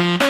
Mm-hmm.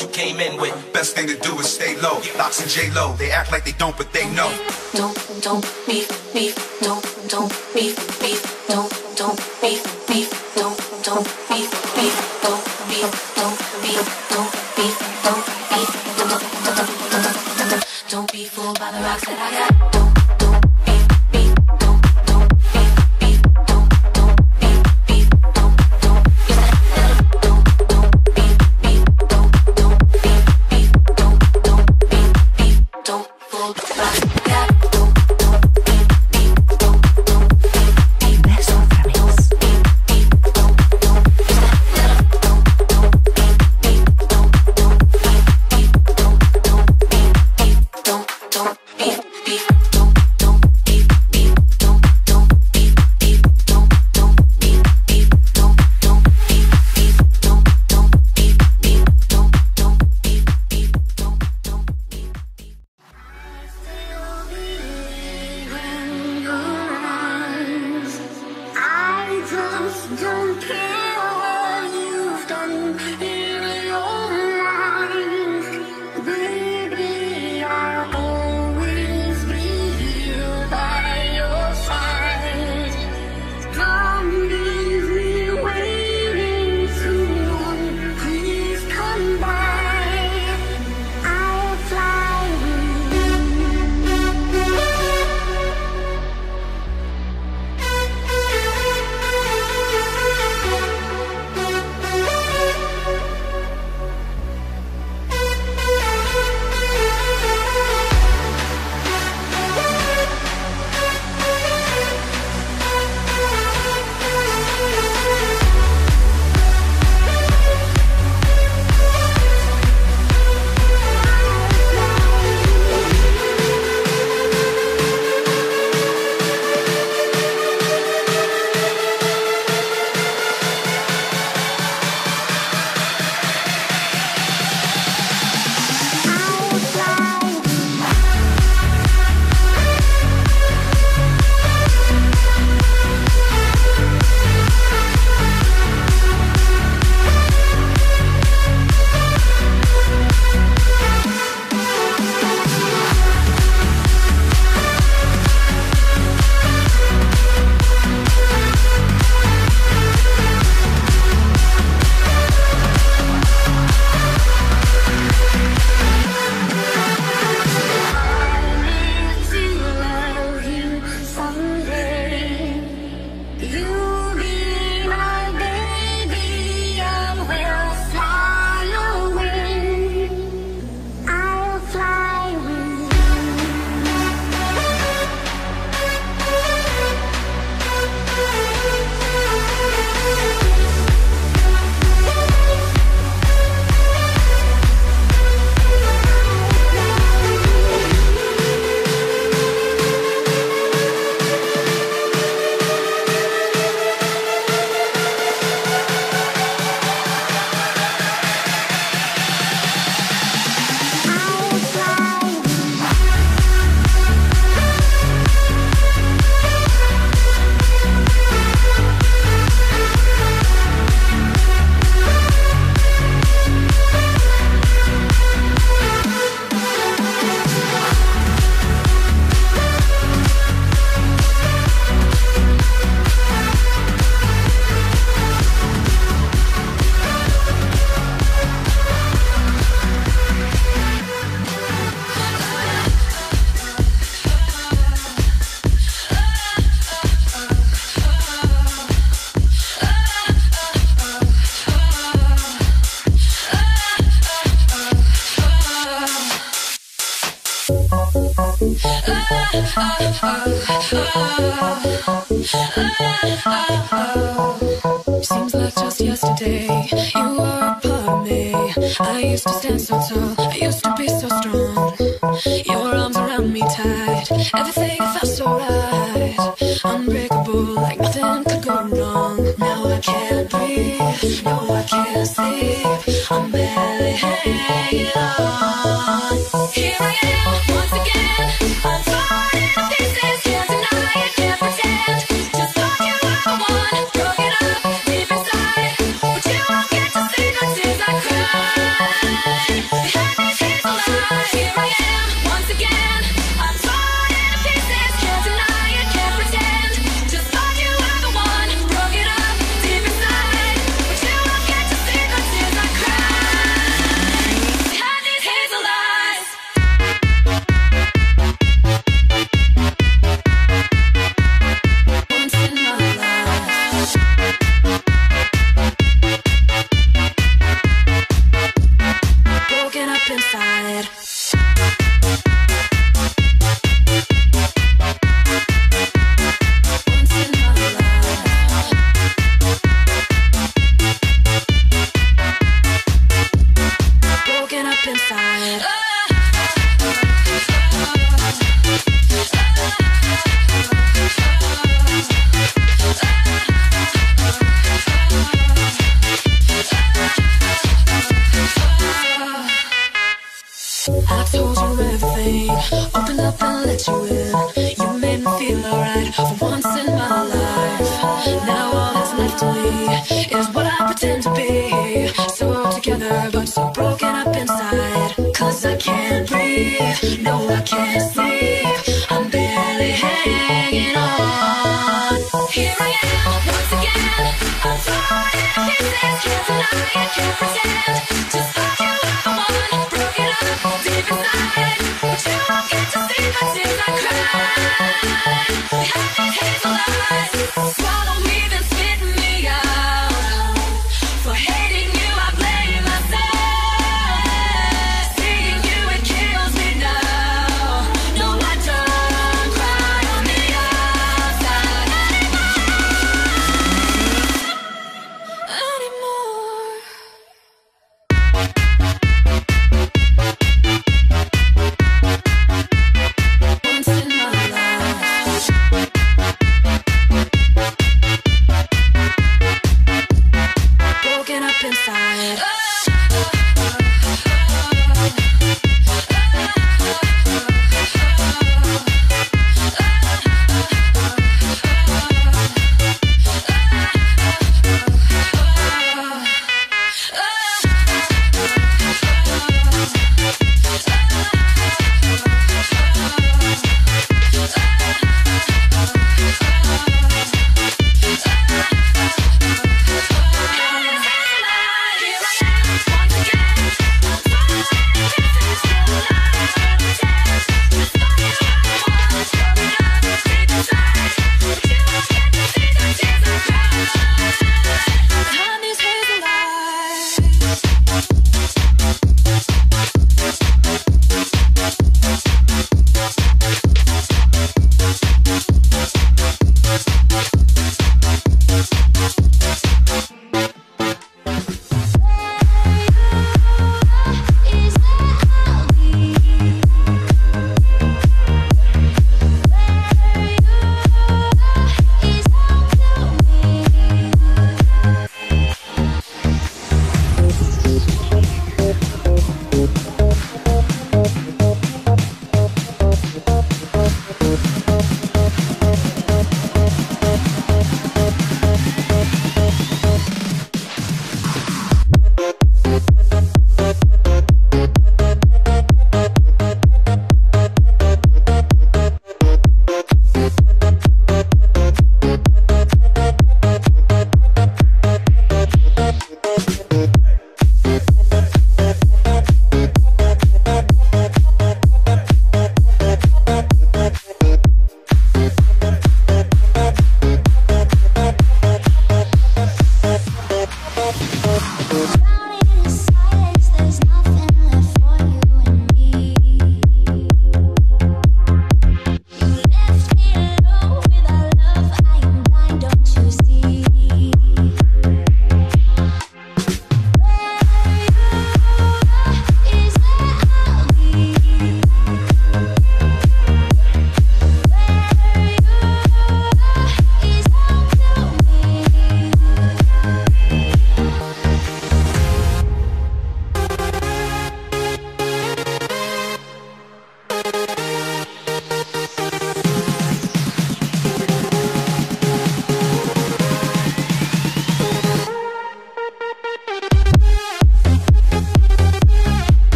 You came in with. Best thing to do is stay low. Locks and J Lo, they act like they don't, but they know. Don't, don't, beef, beef, don't, don't, beef, beef, don't, don't, beef, beef, don't, don't, beef, beef, don't, beef, don't, beef, don't, beef, don't, beef, don't, be fooled by the rocks that I got. Don't. I can't inside. Breathe,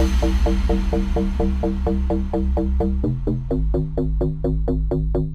Thank you.